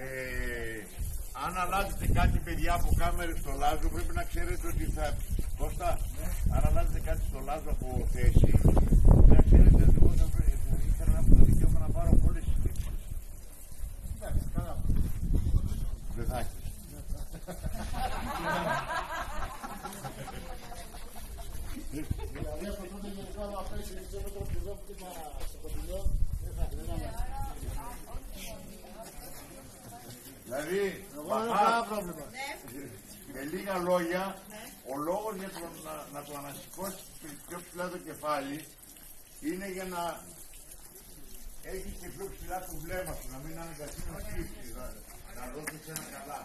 Ε, αν αλλάζετε κάτι παιδιά από κάμερες στο Λάζο πρέπει να ξέρετε ότι θα... Κώστα, αν αλλάζετε κάτι στο Λάζο από θέση να ξέρετε ότι εγώ θα, βρε- θα ήθελα να έχω το δικαίωμα να πάρω πολλές συλλήψεις. Εντάξει, καλά. Δεν θα έχεις. Δηλαδή από τότε γενικά να πέσει δεν ξέρω το πηδό που ήταν στο κοντινό, δεν θα δεν θα- Δηλαδή, Εγώ δεν παπά, έχω κανένα πρόβλημα. με λίγα λόγια, ο λόγος για το να, να το ανασηκώσει πιο ψηλά το κεφάλι είναι για να έχει και πιο ψηλά το βλέμμα σου, να μην αναγκαστεί να σκύψει, να, να δώσεις ένα καλά.